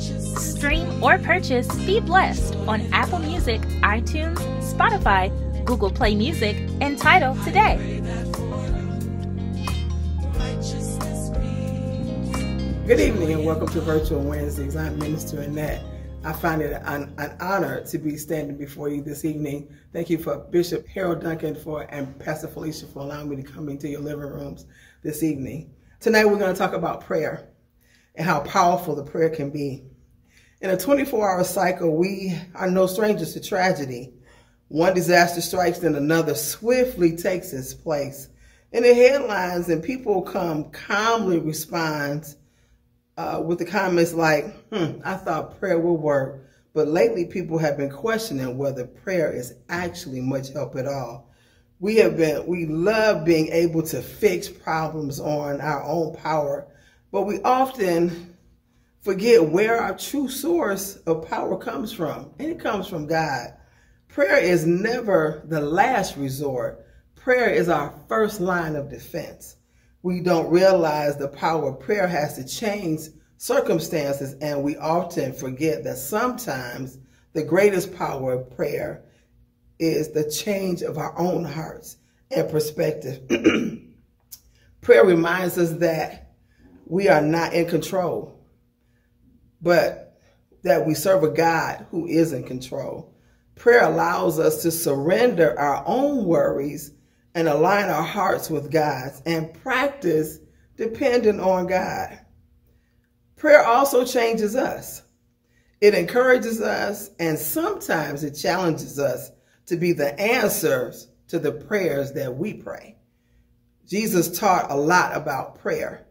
Stream or purchase Be Blessed on Apple Music, iTunes, Spotify, Google Play Music, and Tidal today. Good evening and welcome to Virtual Wednesdays. I'm Minister Annette. I find it an, an, honor to be standing before you this evening. Thank you for Bishop Harold Duncan for and Pastor Felicia for allowing me to come into your living rooms this evening. Tonight we're going to talk about prayer and how powerful the prayer can be. In a 24-hour cycle, we are no strangers to tragedy. One disaster strikes, then another swiftly takes its place. In the headlines, and people come calmly respond uh, with the comments like, hmm, I thought prayer would work. But lately, people have been questioning whether prayer is actually much help at all. We have been, we love being able to fix problems on our own power, but we often forget where our true source of power comes from, and it comes from God. Prayer is never the last resort. Prayer is our first line of defense we don't realize the power of prayer has to change circumstances, and we often forget that sometimes the greatest power of prayer is the change of our own hearts and perspective. prayer reminds us that we are not in control, but that we serve a God who is in control. Prayer allows us to surrender our own worries and align our hearts with God's and practice depending on God. Prayer also changes us. It encourages us and sometimes it challenges us to be the answers to the prayers that we pray. Jesus taught a lot about prayer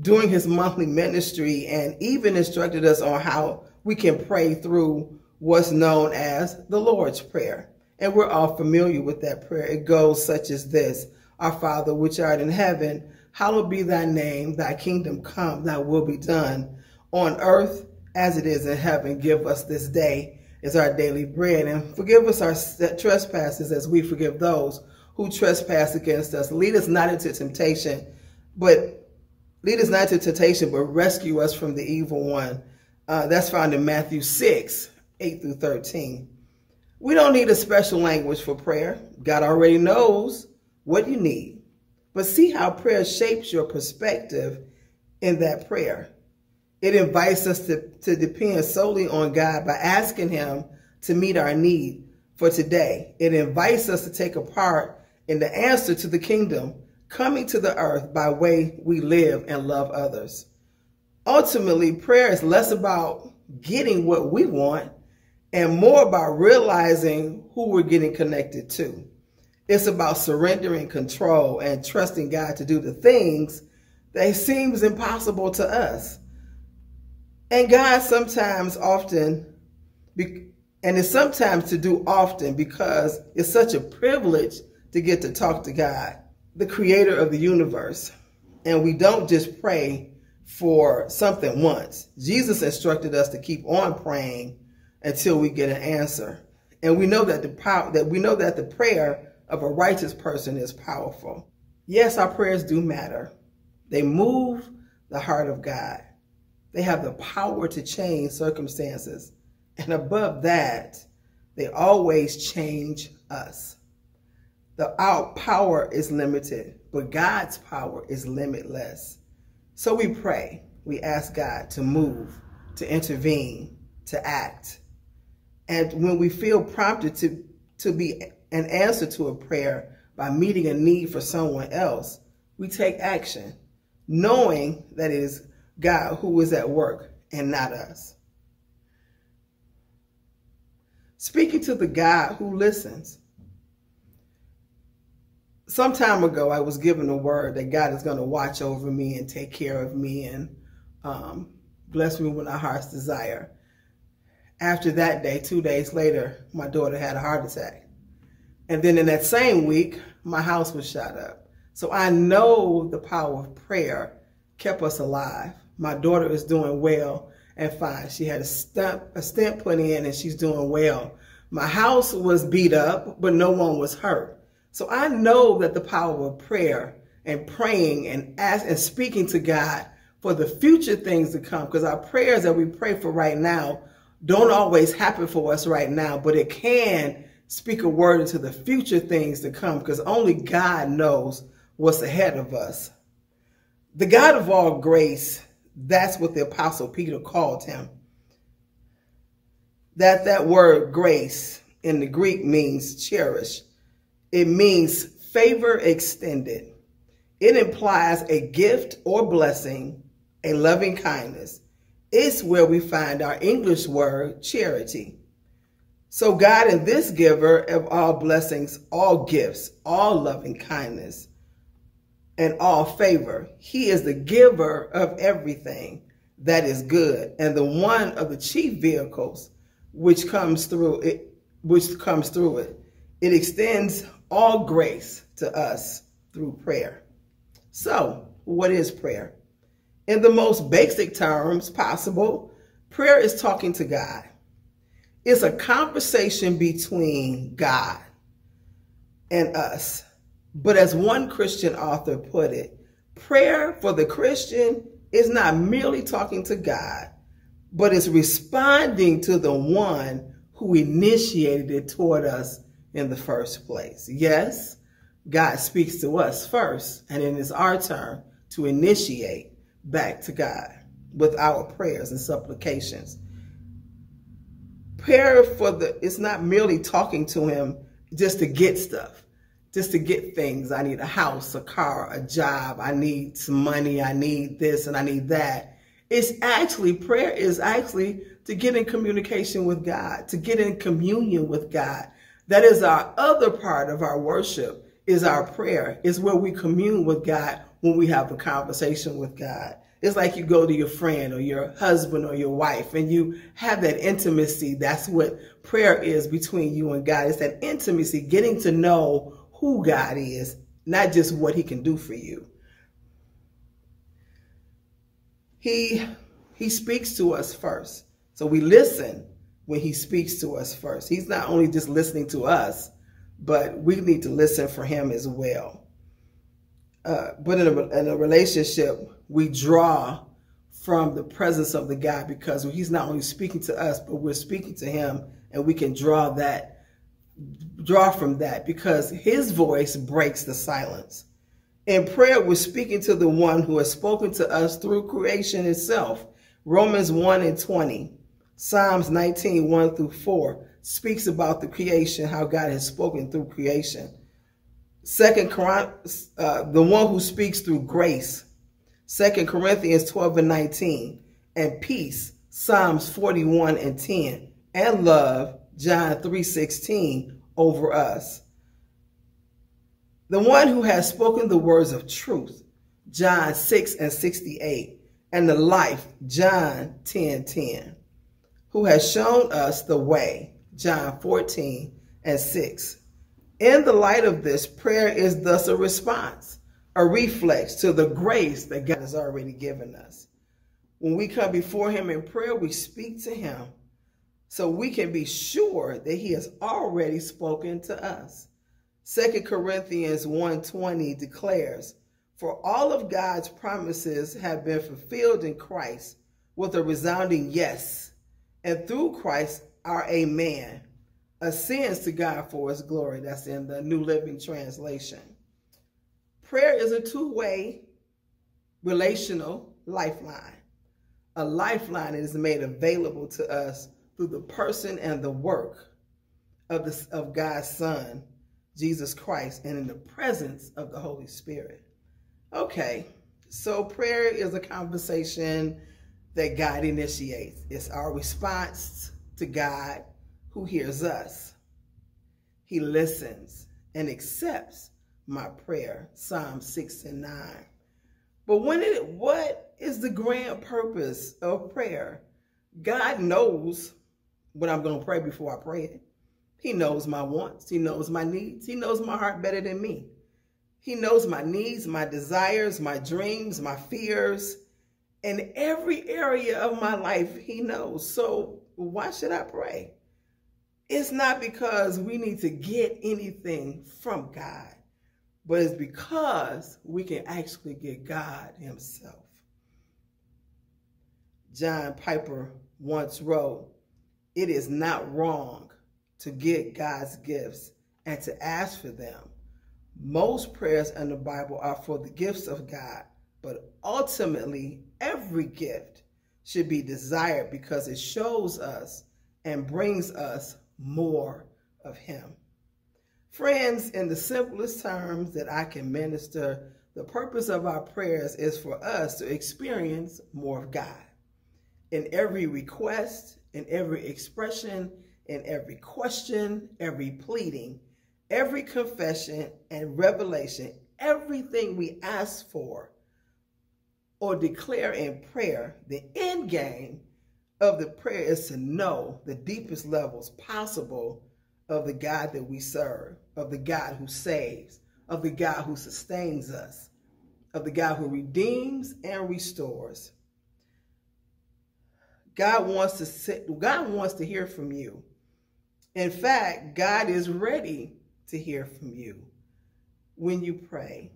during his monthly ministry and even instructed us on how we can pray through what's known as the Lord's Prayer. And we're all familiar with that prayer. It goes such as this Our Father, which art in heaven, hallowed be thy name, thy kingdom come, thy will be done on earth as it is in heaven. Give us this day is our daily bread and forgive us our trespasses as we forgive those who trespass against us. Lead us not into temptation, but lead us not into temptation, but rescue us from the evil one. Uh, that's found in Matthew 6, 8 through 13. We don't need a special language for prayer. God already knows what you need. But see how prayer shapes your perspective in that prayer. It invites us to, to depend solely on God by asking Him to meet our need for today. It invites us to take a part in the answer to the kingdom coming to the earth by way we live and love others. Ultimately, prayer is less about getting what we want and more about realizing who we're getting connected to. It's about surrendering control and trusting God to do the things that seems impossible to us. And God sometimes often, and it's sometimes to do often because it's such a privilege to get to talk to God, the creator of the universe. And we don't just pray for something once. Jesus instructed us to keep on praying until we get an answer. And we know that the power that we know that the prayer of a righteous person is powerful. Yes, our prayers do matter. They move the heart of God. They have the power to change circumstances. And above that, they always change us. The our power is limited, but God's power is limitless. So we pray. We ask God to move, to intervene, to act. And when we feel prompted to, to be an answer to a prayer by meeting a need for someone else, we take action, knowing that it is God who is at work and not us. Speaking to the God who listens. Some time ago, I was given a word that God is going to watch over me and take care of me and um, bless me with my heart's desire. After that day, two days later, my daughter had a heart attack. And then in that same week, my house was shot up. So I know the power of prayer kept us alive. My daughter is doing well and fine. She had a stent, a stent put in and she's doing well. My house was beat up, but no one was hurt. So I know that the power of prayer and praying and ask, and speaking to God for the future things to come. Because our prayers that we pray for right now don't always happen for us right now, but it can speak a word into the future things to come because only God knows what's ahead of us. The God of all grace, that's what the apostle Peter called him. That that word grace in the Greek means cherish. It means favor extended. It implies a gift or blessing, a loving kindness. It's where we find our English word charity. So God is this giver of all blessings, all gifts, all loving kindness, and all favor. He is the giver of everything that is good and the one of the chief vehicles which comes through it which comes through it. It extends all grace to us through prayer. So, what is prayer? In the most basic terms possible, prayer is talking to God. It's a conversation between God and us. But as one Christian author put it, prayer for the Christian is not merely talking to God, but it's responding to the one who initiated it toward us in the first place. Yes, God speaks to us first, and it is our turn to initiate back to God with our prayers and supplications prayer for the, it's not merely talking to him just to get stuff, just to get things. I need a house, a car, a job. I need some money. I need this and I need that. It's actually, prayer is actually to get in communication with God, to get in communion with God. That is our other part of our worship is our prayer. Is where we commune with God when we have a conversation with God. It's like you go to your friend or your husband or your wife and you have that intimacy. That's what prayer is between you and God. It's that intimacy, getting to know who God is, not just what he can do for you. He, he speaks to us first. So we listen when he speaks to us first. He's not only just listening to us, but we need to listen for him as well. Uh, but in a, in a relationship, we draw from the presence of the God because he's not only speaking to us, but we're speaking to him and we can draw that, draw from that because his voice breaks the silence. In prayer, we're speaking to the one who has spoken to us through creation itself. Romans 1 and 20, Psalms 19, 1 through 4 speaks about the creation, how God has spoken through creation. Second, uh, the one who speaks through grace, Second Corinthians 12 and 19, and peace, Psalms 41 and 10, and love, John 3 16, over us. The one who has spoken the words of truth, John 6 and 68, and the life, John 10 10, who has shown us the way, John 14 and 6. In the light of this, prayer is thus a response a reflex to the grace that God has already given us. When we come before him in prayer, we speak to him so we can be sure that he has already spoken to us. Second Corinthians 1.20 declares, For all of God's promises have been fulfilled in Christ with a resounding yes, and through Christ our amen ascends to God for his glory. That's in the New Living Translation. Prayer is a two-way relational lifeline. A lifeline that is made available to us through the person and the work of, the, of God's Son, Jesus Christ, and in the presence of the Holy Spirit. Okay, so prayer is a conversation that God initiates. It's our response to God who hears us. He listens and accepts my prayer, Psalm 6 and 9. But when it, what is the grand purpose of prayer? God knows what I'm going to pray before I pray it. He knows my wants. He knows my needs. He knows my heart better than me. He knows my needs, my desires, my dreams, my fears, and every area of my life he knows. So why should I pray? It's not because we need to get anything from God but it's because we can actually get God himself. John Piper once wrote, It is not wrong to get God's gifts and to ask for them. Most prayers in the Bible are for the gifts of God, but ultimately, every gift should be desired because it shows us and brings us more of Him. Friends, in the simplest terms that I can minister, the purpose of our prayers is for us to experience more of God. In every request, in every expression, in every question, every pleading, every confession and revelation, everything we ask for or declare in prayer, the end game of the prayer is to know the deepest levels possible of the God that we serve, of the God who saves, of the God who sustains us, of the God who redeems and restores. God wants to sit, God wants to hear from you. In fact, God is ready to hear from you when you pray.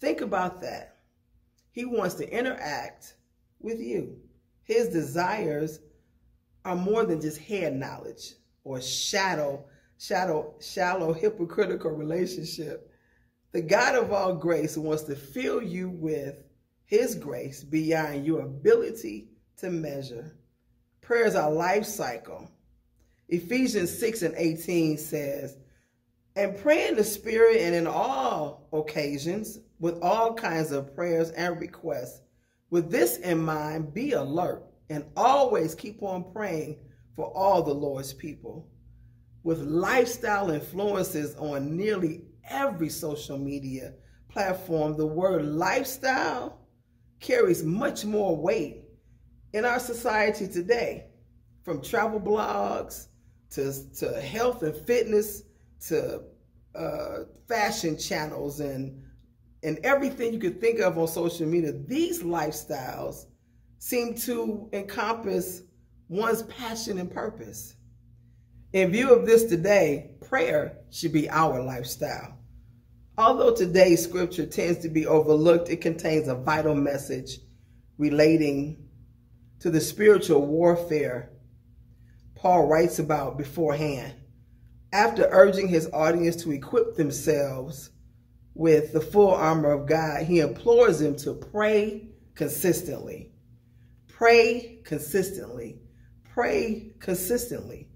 Think about that. He wants to interact with you. His desires are more than just head knowledge or shadow, shadow, shallow, hypocritical relationship. The God of all grace wants to fill you with his grace beyond your ability to measure. Prayer is our life cycle. Ephesians 6 and 18 says, And pray in the Spirit and in all occasions with all kinds of prayers and requests. With this in mind, be alert and always keep on praying for all the Lord's people. With lifestyle influences on nearly every social media platform, the word lifestyle carries much more weight in our society today. From travel blogs to, to health and fitness to uh, fashion channels and and everything you could think of on social media, these lifestyles seem to encompass one's passion and purpose. In view of this today, prayer should be our lifestyle. Although today's scripture tends to be overlooked, it contains a vital message relating to the spiritual warfare Paul writes about beforehand. After urging his audience to equip themselves with the full armor of God, he implores them to pray consistently. Pray consistently. Pray consistently.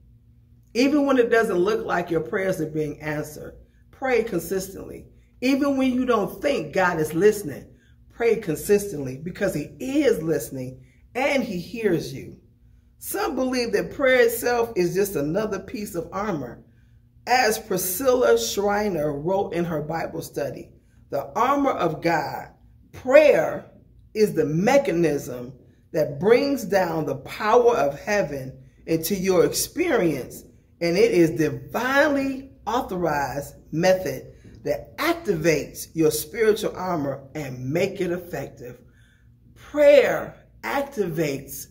Even when it doesn't look like your prayers are being answered, pray consistently. Even when you don't think God is listening, pray consistently because he is listening and he hears you. Some believe that prayer itself is just another piece of armor. As Priscilla Shirer wrote in her Bible study, the armor of God, prayer is the mechanism that brings down the power of heaven into your experience, and it is divinely authorized method that activates your spiritual armor and make it effective. Prayer activates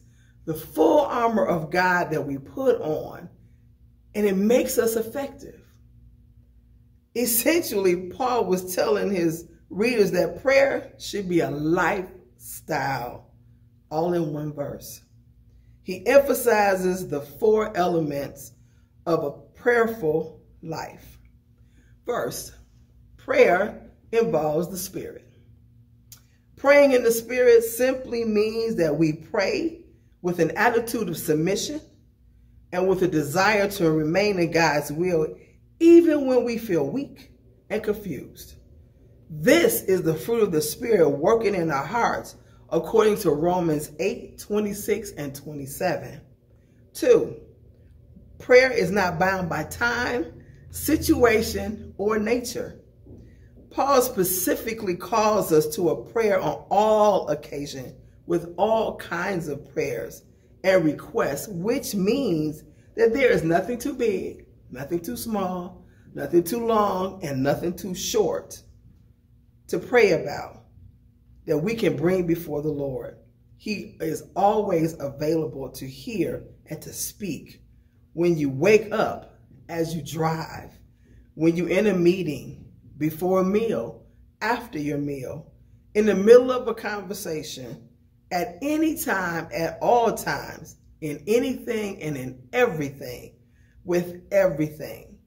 the full armor of God that we put on, and it makes us effective. Essentially, Paul was telling his readers that prayer should be a lifestyle, all in one verse. He emphasizes the four elements of a prayerful life. First, prayer involves the Spirit. Praying in the Spirit simply means that we pray with an attitude of submission and with a desire to remain in God's will, even when we feel weak and confused. This is the fruit of the Spirit working in our hearts, according to Romans 8 26 and 27. Two, prayer is not bound by time, situation, or nature. Paul specifically calls us to a prayer on all occasions with all kinds of prayers and requests, which means that there is nothing too big, nothing too small, nothing too long, and nothing too short to pray about that we can bring before the Lord. He is always available to hear and to speak. When you wake up, as you drive, when you're in a meeting, before a meal, after your meal, in the middle of a conversation, at any time, at all times, in anything and in everything, with everything.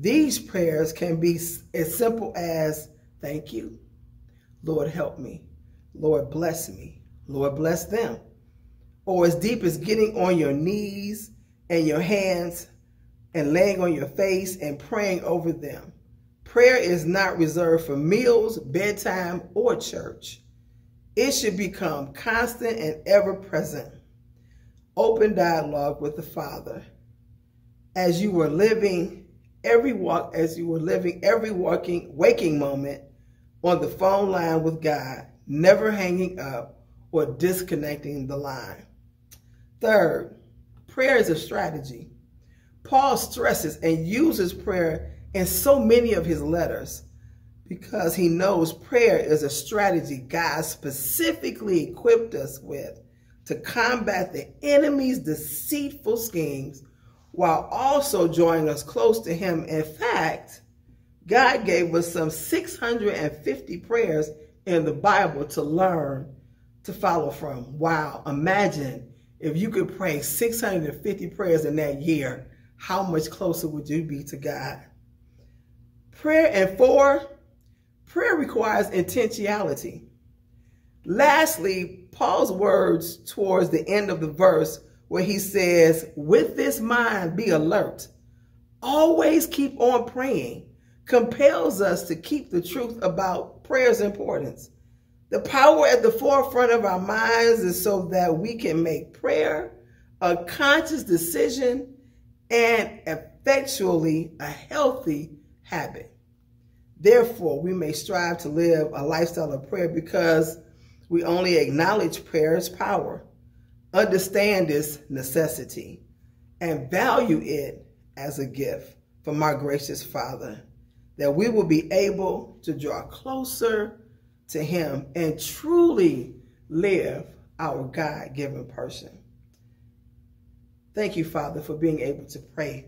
These prayers can be as simple as thank you, Lord, help me, Lord, bless me, Lord, bless them, or as deep as getting on your knees and your hands and laying on your face and praying over them. Prayer is not reserved for meals, bedtime, or church. It should become constant and ever present. Open dialogue with the Father. As you were living every walk, as you were living every walking, waking moment on the phone line with God, never hanging up or disconnecting the line. Third, prayer is a strategy. Paul stresses and uses prayer in so many of his letters because he knows prayer is a strategy God specifically equipped us with to combat the enemy's deceitful schemes while also drawing us close to him. In fact, God gave us some 650 prayers in the Bible to learn to follow from. Wow, imagine if you could pray 650 prayers in that year, how much closer would you be to God? Prayer and four, prayer requires intentionality. Lastly, Paul's words towards the end of the verse where he says, with this mind, be alert. Always keep on praying compels us to keep the truth about prayer's importance. The power at the forefront of our minds is so that we can make prayer a conscious decision and effectually a healthy habit. Therefore, we may strive to live a lifestyle of prayer because we only acknowledge prayer's power, understand its necessity, and value it as a gift from our gracious Father, that we will be able to draw closer to Him and truly live our God given person. Thank you, Father, for being able to pray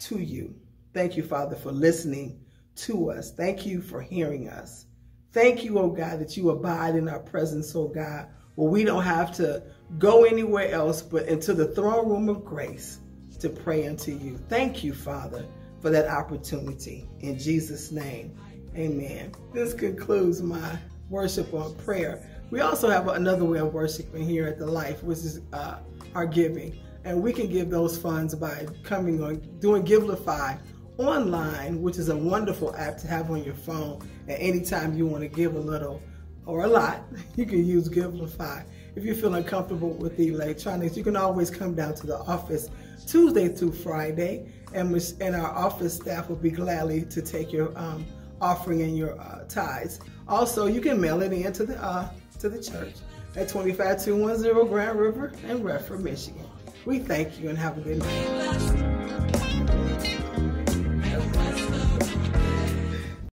to you. Thank you, Father, for listening to us. Thank you for hearing us. Thank you, oh God, that you abide in our presence, oh God, where we don't have to go anywhere else but into the throne room of grace to pray unto you. Thank you, Father, for that opportunity. In Jesus' name, amen. This concludes my worship on prayer. We also have another way of worshiping here at the Life, which is uh, our giving. And we can give those funds by coming on, doing Givelify online, which is a wonderful app to have on your phone at any time you want to give a little or a lot. You can use Givelify. If you're feeling comfortable with the electronics, you can always come down to the office Tuesday through Friday, and, and our office staff will be gladly to take your um, offering and your uh, tithes. Also, you can mail it in to the, uh, to the church at 25210 Grand River in Redford, Michigan. We thank you and have a good night.